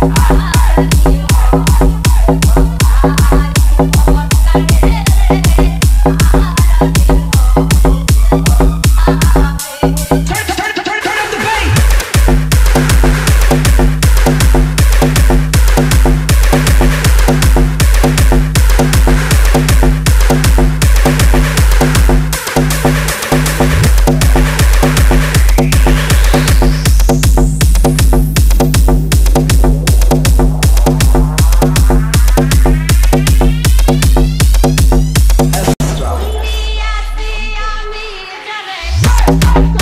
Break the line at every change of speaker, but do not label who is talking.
Música Bye.